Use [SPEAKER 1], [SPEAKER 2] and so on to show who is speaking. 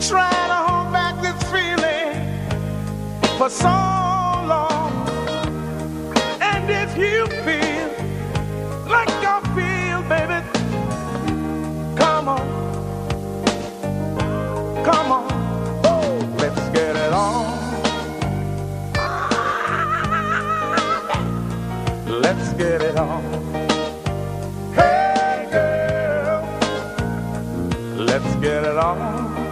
[SPEAKER 1] Try to hold back this feeling for so long. And if you feel like I feel, baby, come on, come on, oh, let's get it on. Let's get it on. Hey girl, let's get it on.